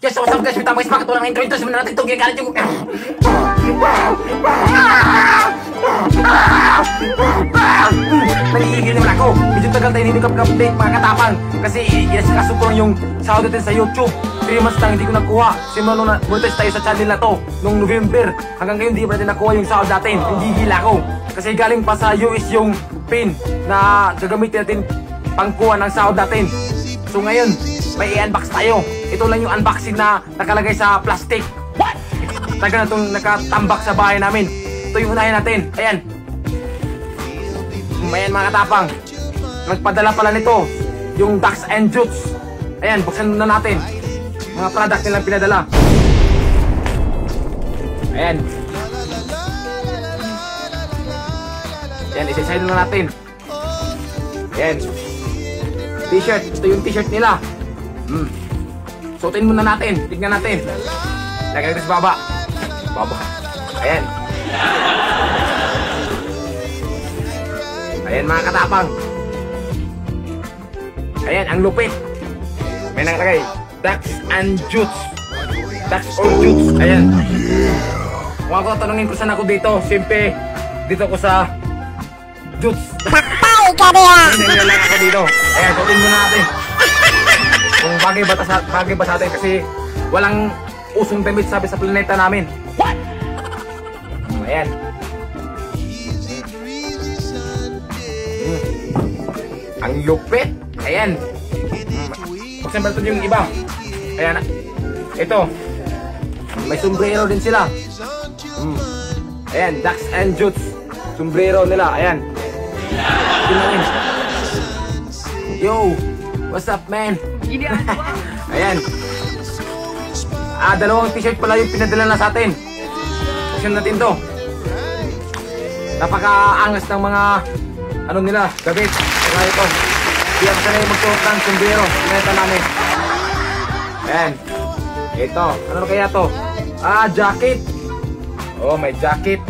Yes, so what's up guys? Kita mo ispak ito lang intro intro sebenarnya natin ito gagalit yung Nagigigil naman ako. Medyo tagal tayo hindi kapag-update mga katapang. Kasi inasikasok ko lang yung sahod natin sa YouTube. 3 months lang hindi ko nakuha. Simula nung na-monetize tayo sa channel na to noong November. Hanggang ngayon hindi pa natin nakuha yung sahod natin. Nagigil ako. Kasi galing pa sa US yung pin na gagamitin natin pangkuha ng sahod natin. So ngayon, may i-unbox tayo. Ito lang yung unboxing na nakalagay sa plastic. What? Taga na itong nakatambak sa bahay namin. Ito yung unahin natin. Ayan. Ayan mga katapang. Nagpadala pala nito. Yung Dax and Jutes. Ayan, buksan na natin. Mga product nilang pinadala. Ayan. Ayan, isa-side na natin. Ayan. T-shirt. Ito yung t-shirt nila. Hmm. Suotin muna natin. Tignan natin. Lagay natin sa baba. Baba. Ayan. Ayan mga katapang. Ayan, ang lupit. May nakalagay. Dax and Jutes. Dax or Jutes. Ayan. Kung ako tanungin ko saan ako dito, siyempre, dito ko sa Jutes. Patay ka diha! Hindi lang ako dito. Ayan, suotin muna natin. Kung bagay ba, sa, bagay ba sa atin kasi walang usong damit sabi sa planeta namin. What? Ayan. Mm. Ang lupit. Ayan. Ba ito yung iba? Ayan. Ito. May sombrero din sila. Mm. Ayan, Dax and Jutes. Sombrero nila. Ayan. Yo, what's up, man? Ayan. Ah, dalawang t-shirt pala yung pinadala na sa atin. Buksan natin to. Napakaangas ng mga ano nila, gabit. Kaya ito. Hindi ako sanay magsuot ng sombrero. Namin. Ayan. Ito. Ano kaya to? Ah, jacket. Oh, may jacket.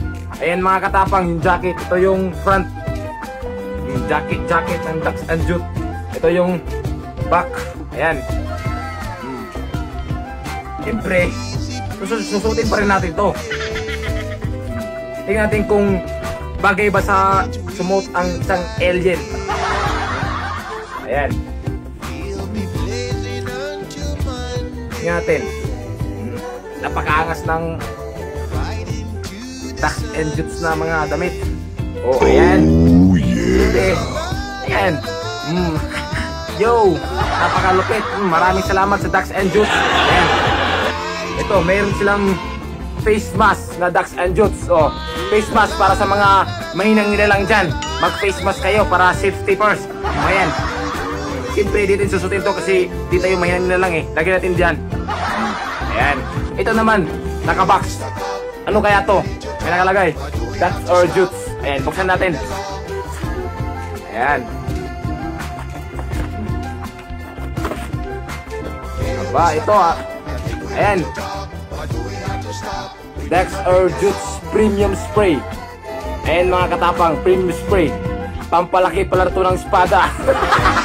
Ayan mga katapang, yung jacket. Ito yung front. Yung jacket, jacket ng Dax and Jute. Ito yung back. Ayan. Hmm. Siyempre, sus susutin pa rin natin to. Tingnan natin kung bagay ba sa sumot ang isang alien. Ayan. Tingnan natin. Hmm. Napakaangas ng Dax and Jutes na mga damit. Oh, ayan. Oh yeah. Ayan. Mm. Yo, napakalupit. Mm, maraming salamat sa Dax and. Ayan. Ito, mayroon silang face mask na Dax and Jutes. Oh, face mask para sa mga mahinang nilalang dyan. Mag-face mask kayo para safety first. Ayan. Siyempre, dito susutin to kasi di tayo mahinang nilalang eh. Lagyan natin dyan. Ayan. Ito naman, naka-box. Ano kaya to? May nakalagay. Dax or Jutes. Ayan, buksan natin. Ayan. Aba, ito ah. Ayan. Dex Jutes Premium Spray. Ayan mga katapang, Premium Spray. Pampalaki pala ito ng espada.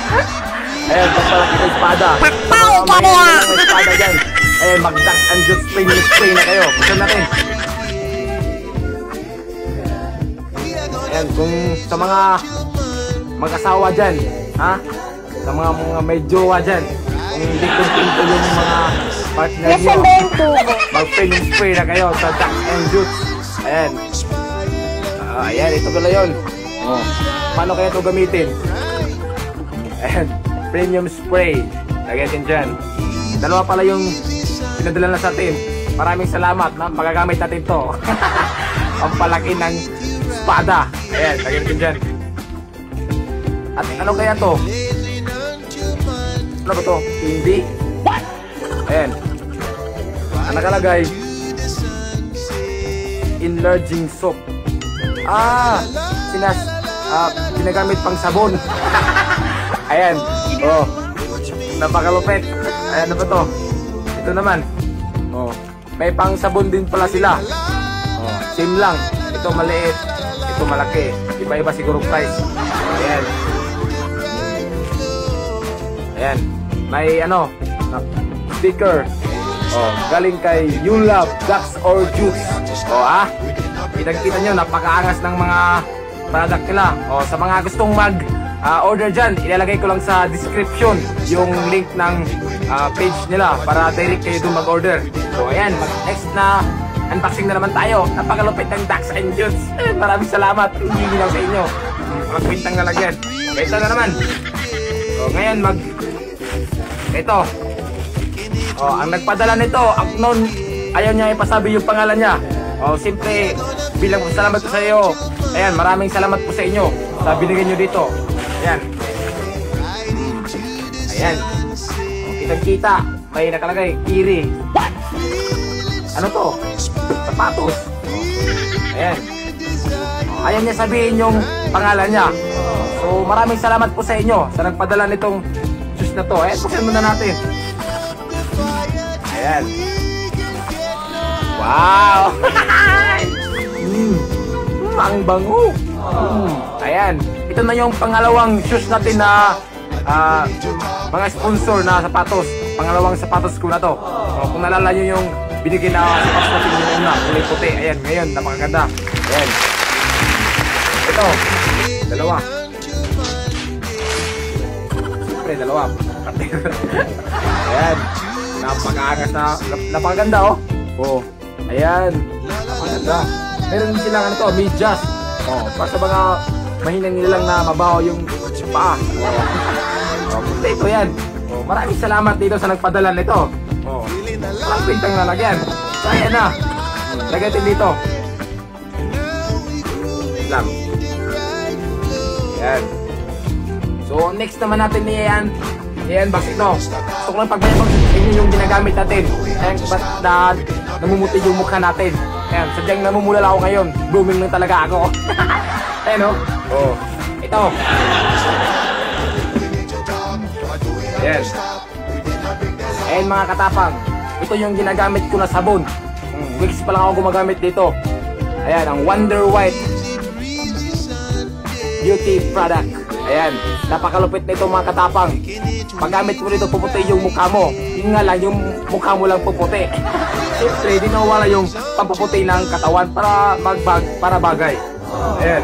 Ayan, pampalaki ng espada. Patay ka diha! May espada dyan. Ayan, mag-Dex Jutes Premium Spray na kayo. Buksan natin. Ayan, kung sa mga mag-asawa dyan, ha? Sa mga mga may jowa dyan, kung hindi kontento yung mga partner nyo, ba yung tubo? spray na kayo sa Duck and Jutes. Ayan. Ah, ayan, ito pala yun. Oh. Paano kaya ito gamitin? Ayan, premium spray. Lagyan din dyan. Dalawa pala yung pinadala na sa atin. Maraming salamat na magagamit natin to. Ang palaki ng espada. Ayan, lagyan din dyan. At ano kaya to? Ano ba to? Hindi? What? Ayan. Ang nakalagay, enlarging soap. Ah, sinas, ah, ginagamit pang sabon. Ayan. Oh. Napakalupit. Ayan, ano ba to? Ito naman. Oh. May pang sabon din pala sila. Oh, same lang. Ito maliit. Ito malaki. Iba-iba siguro price. Ayan. Ayan. May ano, sticker. Oh, galing kay You Love Ducks or Juice. Oh, ah. Kitang-kita nyo, napakaangas ng mga product nila. Oh, sa mga gustong mag ah, order dyan, ilalagay ko lang sa description yung link ng ah, page nila para direct kayo doon mag-order. So, ayan, mag-next na unboxing na naman tayo. Napakalupit ng Ducks and Juice. Maraming salamat. Hindi lang sa inyo. Mga kwintang nalagyan. Ito na naman. So, ngayon, mag... Ito, Oh, ang nagpadala nito, Aknon, ayaw niya ipasabi yung pangalan niya. Oh, siyempre, bilang salamat ko sa iyo. Ayan, maraming salamat po sa inyo sa binigay niyo dito. Ayan. Ayan. Oh, kitang-kita, may nakalagay, Iri. Ano to? Sapatos. Oh, ayan. Oh, ayaw niya sabihin yung pangalan niya. So, maraming salamat po sa inyo sa nagpadala nitong juice na to. Eh, buksan muna natin. Ayan. Wow! mm. Ang bango. Mm. Ayan. Ito na yung pangalawang shoes natin na ah, mga sponsor na sapatos. Pangalawang sapatos ko na to. O, kung nalala nyo yung binigay na sapatos natin yung una, kulay puti. Ayan, ngayon, napakaganda. Ayan. Ito, dalawa. Siyempre, dalawa. Ayan. Napakaangas na, nap- napakaganda oh. Oh. Ayan. Napakaganda. Meron din silang ano to, medyas. Oh, para sa mga mahinang nilang na mabaho yung paa. Oh, oh ito yan. Oh, maraming salamat dito sa nagpadala nito. Oh. Walang pintang lalagyan. So, ayan na. Lagyan din dito. Lang. Ayan. So, next naman natin. Ian, bakit ito? Gusto ko lang pagbayabang inyo yung ginagamit natin. Ayan, ba't na, namumuti yung mukha natin. Ayan, sadyang namumulala ako ngayon. Blooming lang talaga ako. Ayan, no? Oh. Ito. Ayan. Ayan, mga katapang. Ito yung ginagamit ko na sabon. Hmm, weeks pa lang ako gumagamit dito. Ayan, ang Wonder White beauty product. Ayan, napakalupit nito mga katapang. Paggamit mo nito, puputi yung mukha mo. Yun nga lang, yung mukha mo lang puputi. Siyempre, di nawala yung pampuputi ng katawan para magbag, para bagay. Ayan,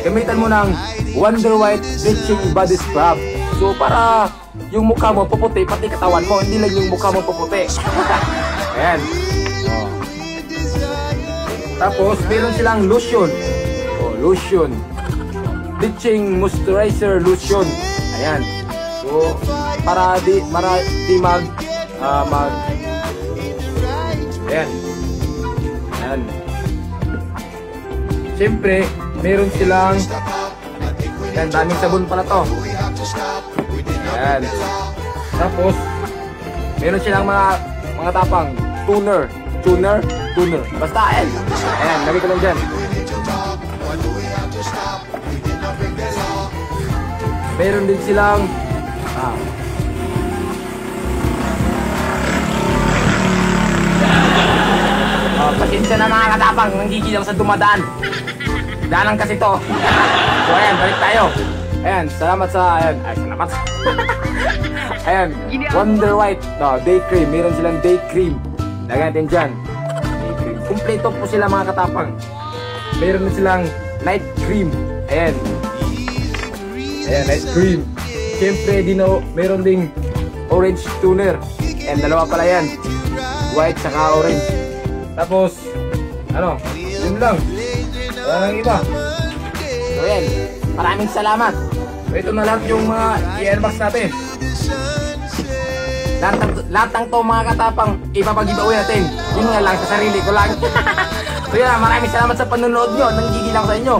gamitan mo ng Wonder White Bleaching Body Scrub. So, para yung mukha mo puputi, pati katawan mo, hindi lang yung mukha mo puputi. Ayan. Oh. Tapos, meron silang lotion. Oh, lotion bleaching moisturizer lotion. Ayan. So, para di para di mag ah, mag Ayan. Ayan. Siyempre, meron silang Ayan, daming sabon pala to. Ayan. Tapos, meron silang mga mga tapang tuner, tuner, tuner. Basta, ayan. Ayan, lagay ko lang dyan. Meron din silang ah, Oh, pasensya na mga katapang, nanggigil sa dumadaan. Danan kasi to. so ayan, balik tayo. Ayan, salamat sa, ayan, ay salamat. ayan, Wonder White, no, day cream. Meron silang day cream. Lagyan natin dyan. Cream. Kompleto po sila mga katapang. Meron din silang night cream. Ayan, Ayan, ice cream. Siyempre, dino, meron ding orange tuner. And dalawa pala yan. White saka orange. Tapos, ano, yun lang. Wala nang iba. So, yan. Maraming salamat. So, ito na lahat yung mga i-airbox natin. Lahat, ng- lahat ng to mga katapang ipapag-giveaway natin. Yun nga lang sa sarili ko lang. so yan, maraming salamat sa panonood nyo. Nanggigil ako sa inyo.